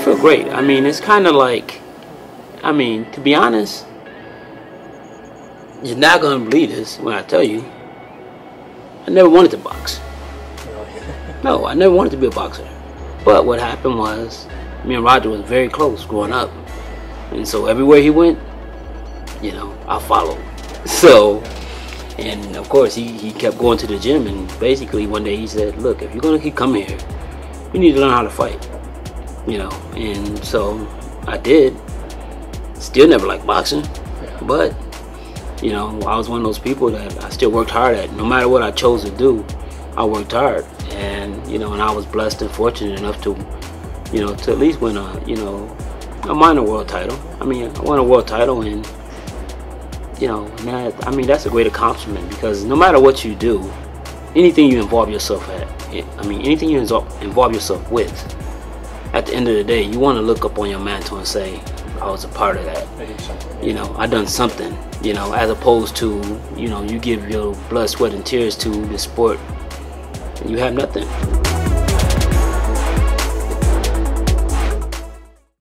feel great. I mean, it's kind of like, I mean, to be honest, you're not gonna believe this when I tell you. I never wanted to box. No, I never wanted to be a boxer. But what happened was, me and Roger was very close growing up, and so everywhere he went, you know, I followed. So, and of course, he, he kept going to the gym, and basically one day he said, "Look, if you're gonna keep coming here, you need to learn how to fight." You know, and so I did. Still never liked boxing, but you know, I was one of those people that I still worked hard at. No matter what I chose to do, I worked hard, and you know, and I was blessed and fortunate enough to, you know, to at least win a, you know, a minor world title. I mean, I won a world title, and you know, that, I mean, that's a great accomplishment because no matter what you do, anything you involve yourself at, I mean, anything you involve yourself with, at the end of the day, you want to look up on your mantle and say, I was a part of that. You know, I done something. You know, as opposed to, you know, you give your blood, sweat, and tears to the sport, and you have nothing.